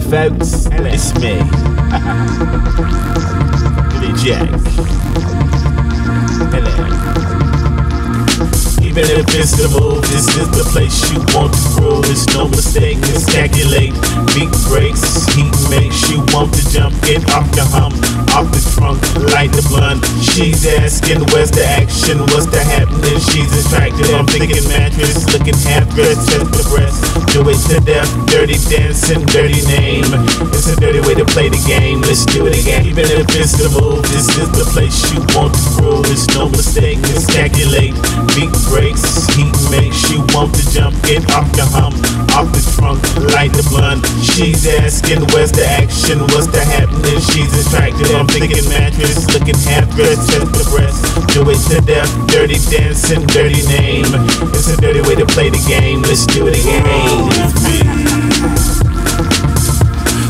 Folks. Hello. It's me. Billy Jack. Hello. The move, this is the place you want to groove. It's no mistake, it's calculate. Beat breaks, heat makes you want to jump. Get off the hump, off the trunk, light the blunt. She's asking, where's the action? What's the happening? She's attractive. I'm thinking mattress, looking half dressed, test the breast. Do it to death, dirty dancing, dirty name. It's a dirty way to play the game. Let's do it again. Even if it's the move, this is the place you want to groove. It's no mistake, it's calculate. Beat breaks breaks. Heat makes you want to jump, get off the hump, off the trunk, light the blunt. She's asking, where's the action? What's the happening? She's attractive. I'm thinking mattress, looking half dressed, test the breast. Do it to death, dirty dancing, dirty name. It's a dirty way to play the game. Let's do it again. With me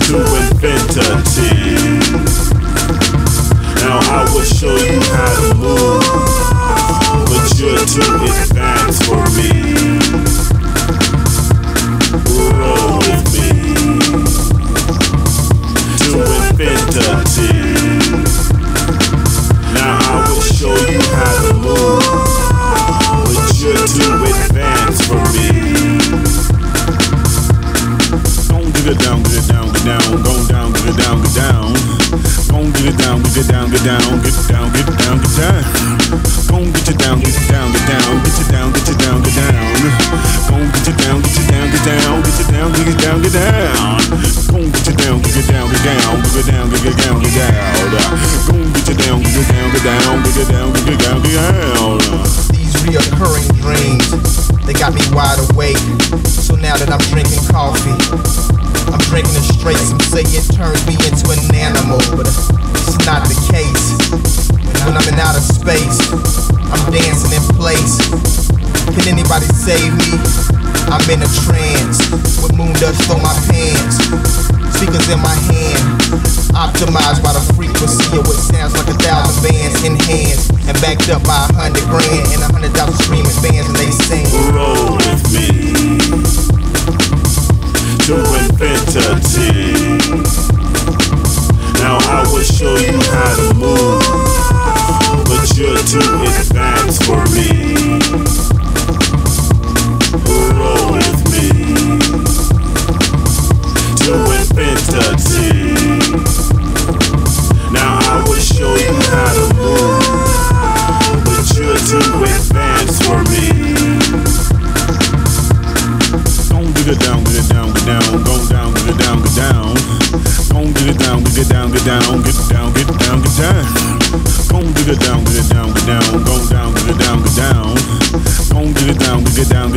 to infinity. Now I will show you how to move, it down, get it down, get down, go down, get it down, get down. Gon' get it down, get it down, get down, get down, get down, get down. Gon' get it down, get it down, get down, say it turns me into an animal, but it's not the case. When I'm in outer space, I'm dancing in place. Can anybody save me? I'm in a trance with moon dust on my pants. Speakers in my hand, optimized by the frequency of what sounds like a thousand bands in hands, and backed up by a hundred grand and a hundred thousand streaming bands,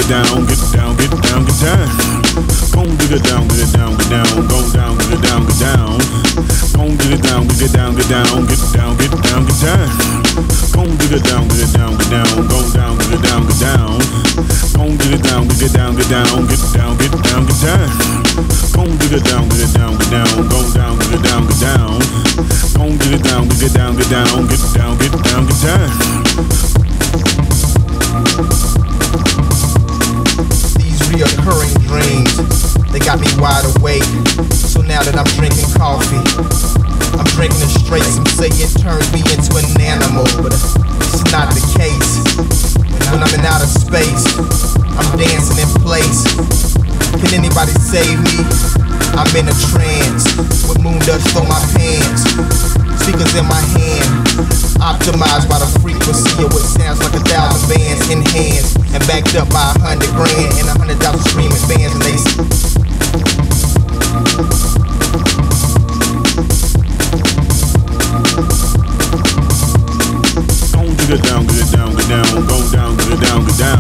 down, get down, get down, get down. Gon' get it down, get it down, get down, go down, get it down, get down. Gon' get it down, get it down, get down, get down, get down, get down. Gon' get it down, get it down, get down, go down, get it down, get down. Gon' get it down, get down, get down, get down, get down, get down. Gon' get it down, get it down, get down, go down, get it down, get down. Gon' get it down, get it down, get down, that I'm drinking coffee, I'm drinking it straight. Some say it turns me into an animal, but it's not the case. When I'm in outer space, I'm dancing in place. Can anybody save me? I'm in a trance with moon dust on my pants. Speakers in my hand, optimized by the frequency of what sounds like a thousand bands in hands, and backed up by a hundred grand and a hundred thousand streaming bands, and they. Down, get down, get down, go down, get down, get down.